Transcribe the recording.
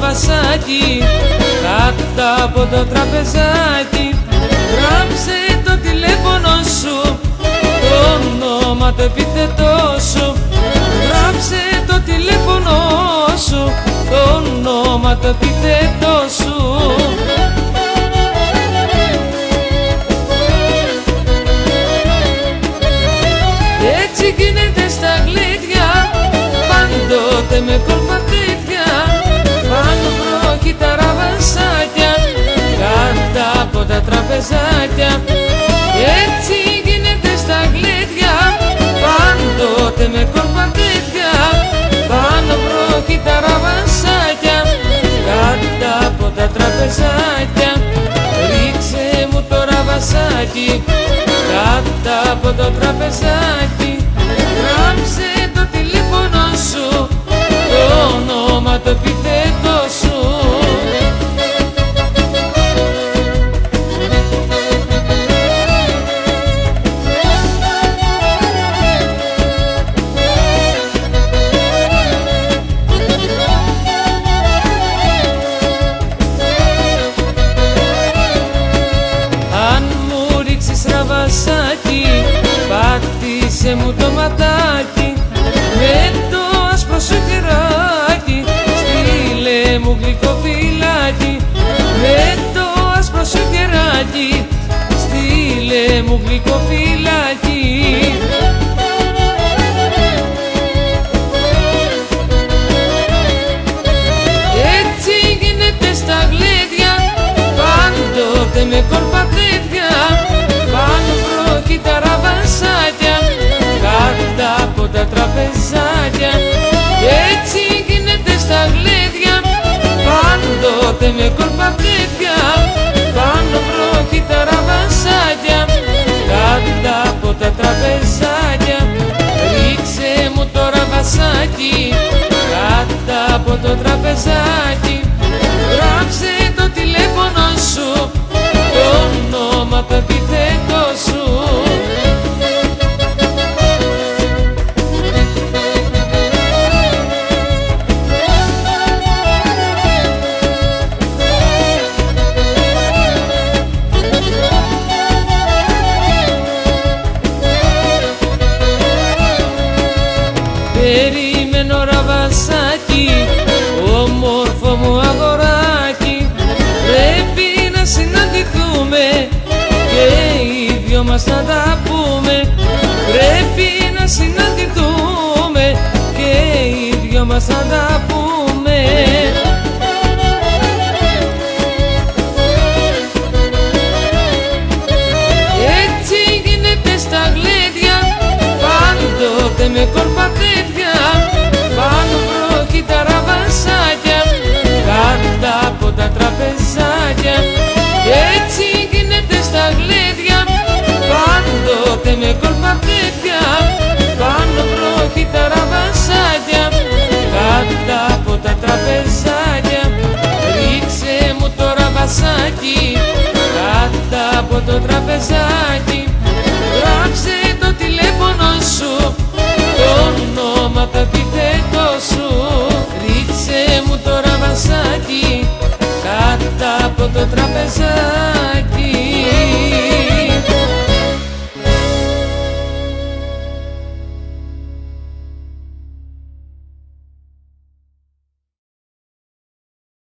βασάκι. Κάτω από το τραπεζάκι. Γράψε το τηλέφωνο σου. Το όνομα το επίθετό σου. Γράψε το τηλέφωνο σου. Το όνομα το επίθετό τραπεζάκια έτσι γίνεται στα γλύτια πάντοτε με κόλπα πάνω πρόκειτα ραβασάκια. Κάτω από τα τραπεζάκια. Ρίξε μου το ραβασάκι. Κάτω από το τραπεζάκι μου το ματάκι με το άσπρο σου χεράκι στείλε μου γλυκό φυλάκι με το άσπρο σου χεράκι στείλε μου γλυκό φυλάκι τραπεζάκια Έτσι γίνεται στα γλέντια πάντοτε με κορπατέδια πάνω πρόκειτα ραβασάκια κάτω από τα τραπεζάκια. Ρίξε μου το ραβασάκι κάτω από το τραπεζάκι Περιμένω ραβασάκι, όμορφο μου αγοράκι. Πρέπει να συναντηθούμε και οι δυο μας να τα πούμε. Πρέπει να συναντηθούμε και οι δυο μας να τα πούμε κάτω από τα τραπεζάκια. Ρίξε μου το ραβασάκι κάτω από το τραπεζάκι. Γράψε το τηλέφωνο σου το όνομα το επιθέτω σου. Ρίξε μου το ραβασάκι κάτω από το τραπεζάκι